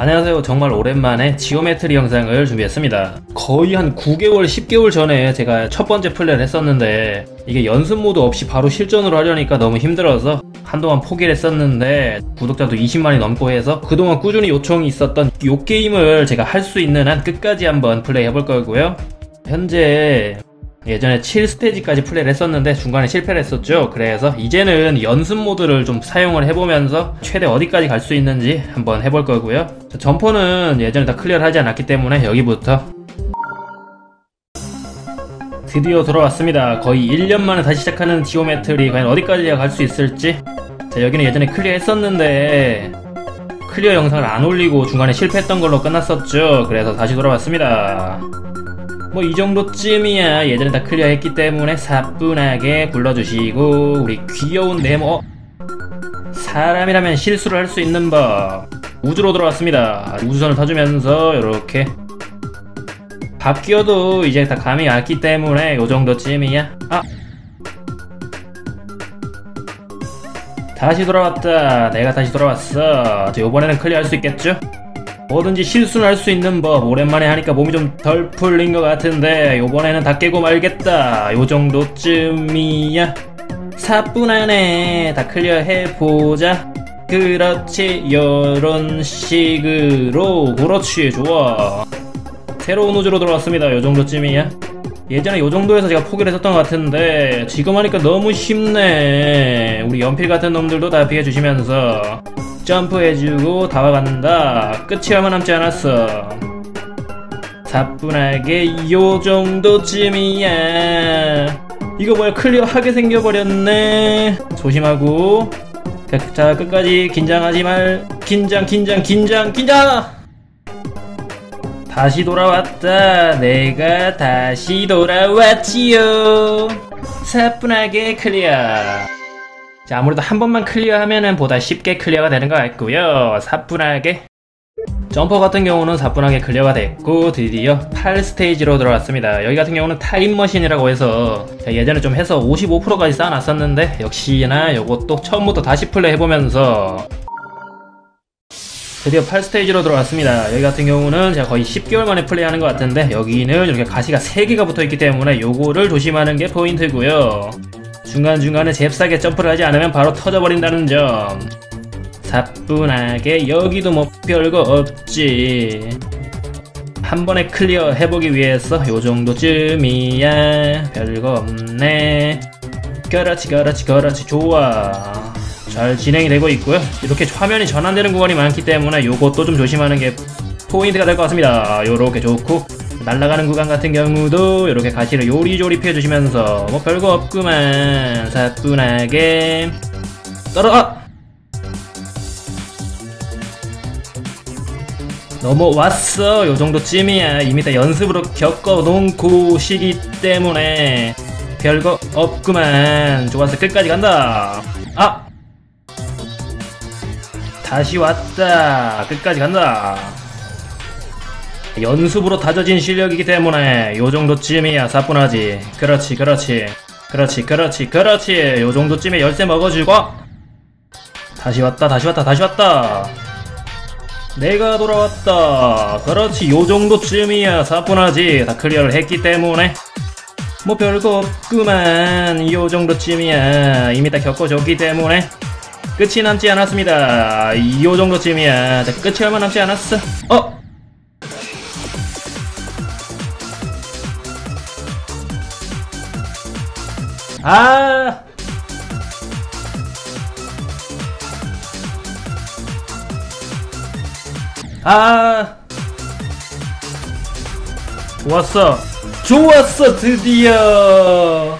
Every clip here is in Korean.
안녕하세요. 정말 오랜만에 Geometry 영상을 준비했습니다. 거의 한 9개월, 10개월 전에 제가 첫 번째 플레이를 했었는데 이게 연습 모드 없이 바로 실전으로 하려니까 너무 힘들어서 한동안 포기를 했었는데 구독자도 20만이 넘고 해서 그동안 꾸준히 요청이 있었던 이 게임을 제가 할 수 있는 한 끝까지 한번 플레이 해볼 거고요. 현재 예전에 7스테이지까지 플레이를 했었는데 중간에 실패를 했었죠. 그래서 이제는 연습 모드를 좀 사용을 해보면서 최대 어디까지 갈 수 있는지 한번 해볼 거고요. Jumper는 예전에 다 클리어를 하지 않았기 때문에 여기부터 드디어 돌아왔습니다. 거의 1년 만에 다시 시작하는 Geometry 과연 어디까지 갈 수 있을지 자 여기는 예전에 클리어 했었는데 클리어 영상을 안 올리고 중간에 실패했던 걸로 끝났었죠. 그래서 다시 돌아왔습니다. 뭐 이 정도쯤이야. 예전에 다 클리어했기 때문에 사뿐하게 눌러주시고 우리 귀여운 네모 어? 사람이라면 실수를 할 수 있는 법. 우주로 들어왔습니다. 우주선을 타주면서 이렇게 바뀌어도 이제 다 감이 왔기 때문에 요 정도쯤이야. 아! 다시 돌아왔다. 내가 다시 돌아왔어. 이번에는 클리어할 수 있겠죠? 뭐든지 실수를 할 수 있는 법. 오랜만에 하니까 몸이 좀 덜 풀린 것 같은데 요번에는 다 깨고 말겠다. 요 정도쯤이야. 사뿐하네. 다 클리어 해보자. 그렇지 요런 식으로. 그렇지 좋아. 새로운 우주로 들어왔습니다. 요 정도쯤이야. 예전에 요 정도에서 제가 포기를 했었던 것 같은데 지금 하니까 너무 쉽네. 우리 연필 같은 놈들도 다 피해주시면서 점프해주고 다와간다. 끝이 얼마 남지 않았어. 사뿐하게 요 정도쯤이야. 이거 뭐야 클리어하게 생겨버렸네. 조심하고. 자 끝까지 긴장하지 말. 긴장 긴장 긴장 긴장! 다시 돌아왔다. 내가 다시 돌아왔지요. 사뿐하게 클리어 자, 아무래도 한 번만 클리어하면은 보다 쉽게 클리어가 되는 것 같고요. 사뿐하게. 점퍼 같은 경우는 사뿐하게 클리어가 됐고 드디어 8스테이지로 들어왔습니다. 여기 같은 경우는 타임머신이라고 해서 예전에 좀 해서 55%까지 쌓아놨었는데 역시나 이것도 처음부터 다시 플레이 해보면서 드디어 8스테이지로 들어왔습니다. 여기 같은 경우는 제가 거의 10개월 만에 플레이하는 것 같은데 여기는 이렇게 가시가 3개가 붙어있기 때문에 요거를 조심하는 게 포인트고요. 중간중간에 잽싸게 점프를 하지 않으면 바로 터져버린다는 점. 사뿐하게 여기도 뭐 별거 없지. 한 번에 클리어 해보기 위해서 요 정도쯤이야. 별거 없네. 그렇지 그렇지 그렇지. 좋아. 잘 진행이 되고 있고요. 이렇게 화면이 전환되는 구간이 많기 때문에 요것도 좀 조심하는 게 포인트가 될 것 같습니다. 요렇게 좋고 날아가는 구간 같은 경우도 이렇게 가시를 요리조리 피해주시면서 뭐 별거 없구만. 사뿐하게. 떨어! 아! 넘어왔어. 요정도쯤이야. 이미 다 연습으로 겪어놓고 시기 때문에 별거 없구만. 좋아서 끝까지 간다. 아! 다시 왔다. 끝까지 간다 연습으로 다져진 실력이기 때문에 요 정도쯤이야 사뿐하지. 그렇지 그렇지. 그렇지 그렇지 그렇지. 요 정도쯤에 열쇠 먹어주고. 다시 왔다 다시 왔다 다시 왔다. 내가 돌아왔다. 그렇지 요 정도쯤이야 사뿐하지. 다 클리어를 했기 때문에. 뭐 별거 없구만. 요 정도쯤이야. 이미 다 겪어줬기 때문에. 끝이 남지 않았습니다. 요 정도쯤이야. 자, 끝이 얼마 남지 않았어? 어? 아! 아! 좋았어. 좋았어, 드디어!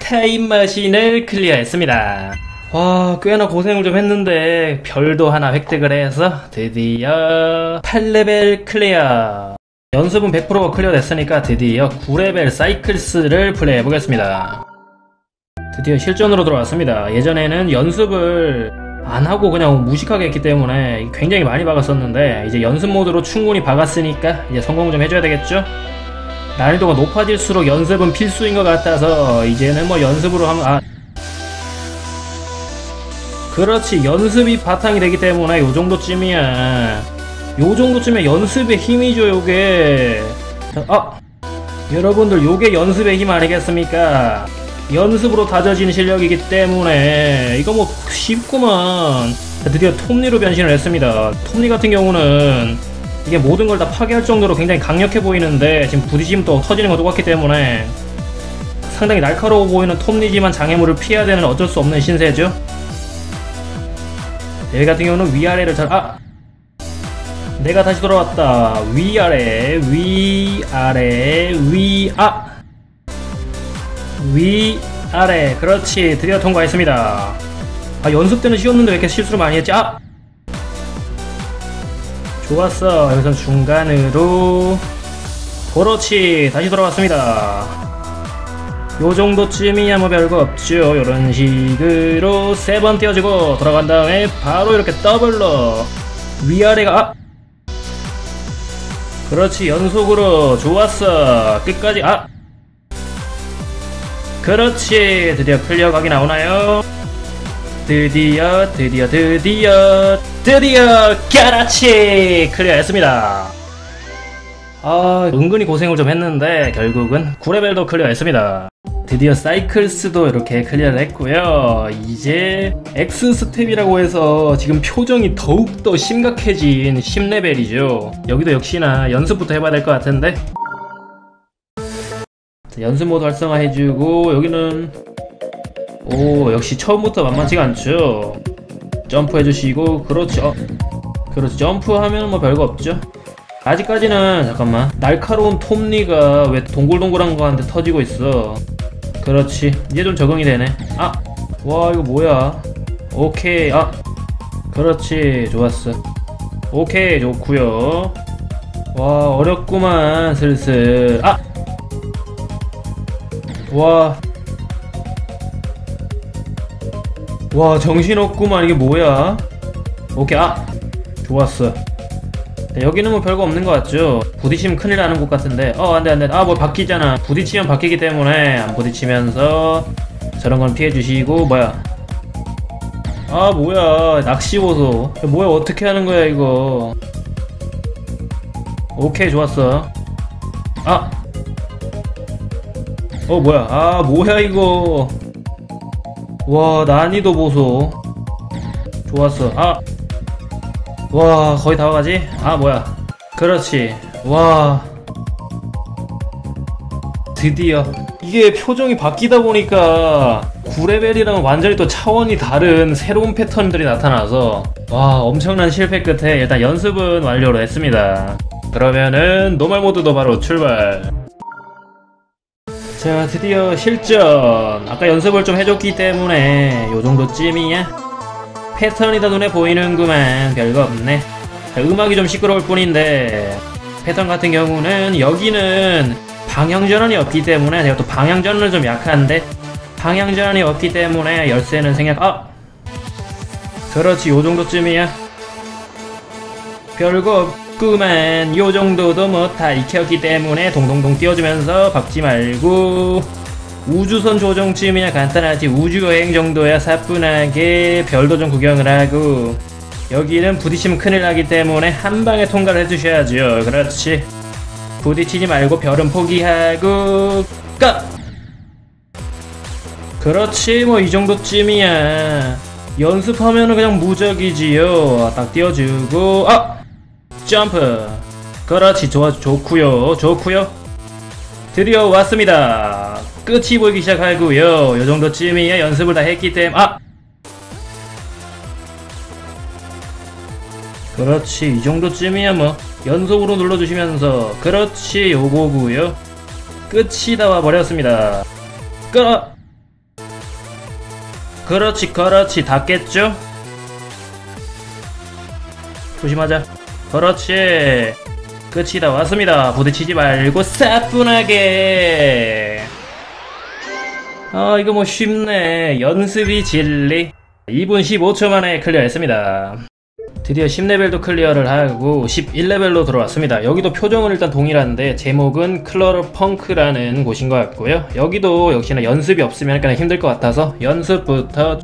타임 머신을 클리어했습니다. 와, 꽤나 고생을 좀 했는데, 별도 하나 획득을 해서, 드디어 8레벨 클리어. 연습은 100%가 클리어 됐으니까 드디어 9레벨 Cycles를 플레이해 보겠습니다. 드디어 실전으로 들어왔습니다. 예전에는 연습을 안 하고 그냥 무식하게 했기 때문에 굉장히 많이 박았었는데 이제 연습 모드로 충분히 박았으니까 이제 성공 좀 해줘야 되겠죠? 난이도가 높아질수록 연습은 필수인 것 같아서 이제는 뭐 연습으로 하면 아 그렇지 연습이 바탕이 되기 때문에 요 정도쯤이야 요 정도쯤에 연습의 힘이죠 요게. 자, 아! 여러분들 요게 연습의 힘 아니겠습니까? 연습으로 다져진 실력이기 때문에. 이거 뭐 쉽구만. 자, 드디어 톱니로 변신을 했습니다. 톱니 같은 경우는 이게 모든 걸 다 파괴할 정도로 굉장히 강력해 보이는데 지금 또 터지는 거 똑같기 때문에 상당히 날카로워 보이는 톱니지만 장애물을 피해야 되는 어쩔 수 없는 신세죠. 얘 같은 경우는 위아래를 잘, 아! 내가 다시 돌아왔다. 위아래, 위아래, 위, 아! 위아래. 그렇지. 드디어 통과했습니다. 아, 연습 때는 쉬웠는데 왜 이렇게 실수를 많이 했지? 아! 좋았어. 여기서 중간으로. 그렇지. 다시 돌아왔습니다. 요 정도쯤이야 뭐 별거 없죠 요런 식으로 세 번 띄워주고 돌아간 다음에 바로 이렇게 더블로 위아래가 아! 그렇지 연속으로 좋았어 끝까지 아! 그렇지 드디어 클리어 각이 나오나요? 드디어 드디어 드디어 드디어 그렇지 클리어했습니다 아 은근히 고생을 좀 했는데 결국은 9레벨도 클리어했습니다 드디어 사이클스도 이렇게 클리어를 했고요. 이제 X 스텝이라고 해서 지금 표정이 더욱더 심각해진 10레벨이죠. 여기도 역시나 연습부터 해봐야 될 것 같은데 자, 연습 모드 활성화 해주고 여기는 오 역시 처음부터 만만치가 않죠. 점프 해주시고 그렇죠. 어, 그렇죠. 점프하면 뭐 별거 없죠. 아직까지는 잠깐만 날카로운 톱니가 왜 동글동글한 거한테 터지고 있어. 그렇지 이제 좀 적응이 되네 아! 와 이거 뭐야 오케이 아! 그렇지 좋았어 오케이 좋구요 와 어렵구만 슬슬 아! 와. 와 정신없구만 이게 뭐야 오케이 아! 좋았어 네, 여기는 뭐 별거 없는 것 같죠? 부딪히면 큰일 나는 곳 같은데. 어 안돼 안돼. 아 뭐 바뀌잖아. 부딪히면 바뀌기 때문에 안 부딪히면서 저런 건 피해주시고 뭐야. 아 뭐야. 낚시 보소. 뭐야 어떻게 하는 거야 이거. 오케이 좋았어. 아. 어 뭐야. 아 뭐야 이거. 와 난이도 보소. 좋았어. 아 와 거의 다 와가지? 아 뭐야. 그렇지. 와. 드디어. 이게 표정이 바뀌다 보니까 9레벨이랑 완전히 또 차원이 다른 새로운 패턴들이 나타나서 와 엄청난 실패 끝에 일단 연습은 완료로 했습니다. 그러면은 normal 모드도 바로 출발. 자 드디어 실전. 아까 연습을 좀 해줬기 때문에 요정도쯤이야 패턴이 다 눈에 보이는구만. 별거 없네. 음악이 좀 시끄러울 뿐인데 패턴 같은 경우는 여기는 방향전환이 없기 때문에 내가 또 방향전환은 좀 약한데 방향전환이 없기 때문에 열쇠는 생각 아! 그렇지 요정도쯤이야. 별거 없구만. 요정도도 뭐다 익혔기 때문에 동동동 띄워주면서 박지 말고 우주선 조정쯤이야 간단하지. 우주여행 정도야 사뿐하게. 별도 좀 구경을 하고. 여기는 부딪히면 큰일 나기 때문에 한 방에 통과를 해주셔야죠. 그렇지. 부딪히지 말고 별은 포기하고 까 그렇지 뭐 이 정도쯤이야. 연습하면은 그냥 무적이지요. 딱 띄워주고 아 점프! 그렇지 좋아 좋구요 좋구요. 드디어 왔습니다 끝이 보이기 시작하고요. 요 정도쯤이야 연습을 다 했기 때문에 아! 그렇지 이 정도쯤이야 뭐. 연속으로 눌러주시면서 그렇지 요거고요. 끝이 다 와버렸습니다. 끝 그렇지 그렇지 닿겠죠? 조심하자. 그렇지. 끝이 다 왔습니다. 부딪히지 말고 사뿐하게 아 이거 뭐 쉽네. 연습이 진리. 2분 15초 만에 클리어했습니다. 드디어 10레벨도 클리어를 하고 11레벨로 들어왔습니다. 여기도 표정은 일단 동일한데 제목은 클러러 펑크라는 곳인 것 같고요. 여기도 역시나 연습이 없으면 약간 힘들 것 같아서 연습부터